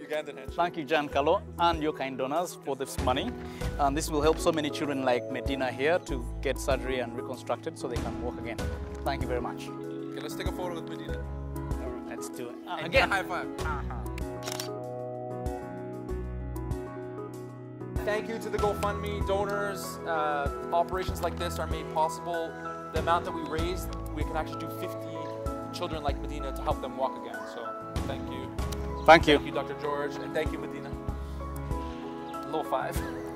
Ugandan handshake. Thank you, Giancarlo, and your kind donors for this money. And this will help so many children like Medina here to get surgery and reconstructed so they can walk again. Thank you very much. Okay, let's take a photo with Medina. All right, let's do it. Uh, And again. High five. Thank you to the GoFundMe donors. Uh, operations like this are made possible. The amount that we raised, we can actually do 50 children like Medina to help them walk again. So thank you. Thank you. Thank you, Dr. George, and thank you, Medina. Low five.